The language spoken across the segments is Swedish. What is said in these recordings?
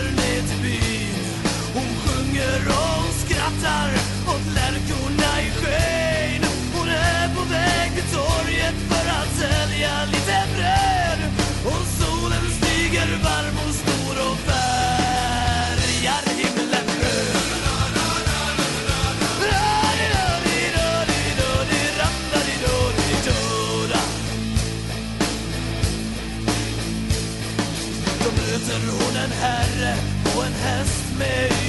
ner till byn. Hon sjunger och skrattar åt lärkor Då möter hon en herre och en häst med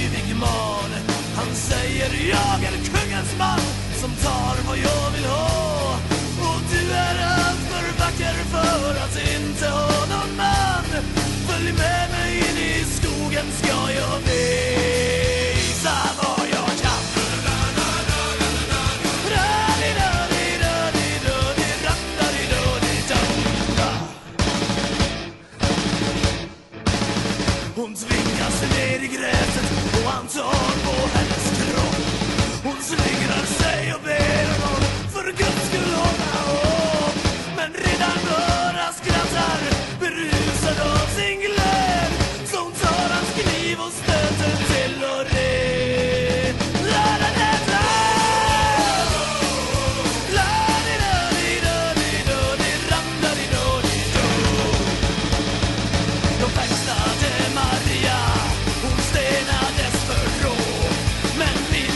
Hon sig ner i gräset och han tar på hennes kropp. Hon slingrar sig och ber honom för guds skull hålla upp Men redan Nora skrattar berusad av sin glädje me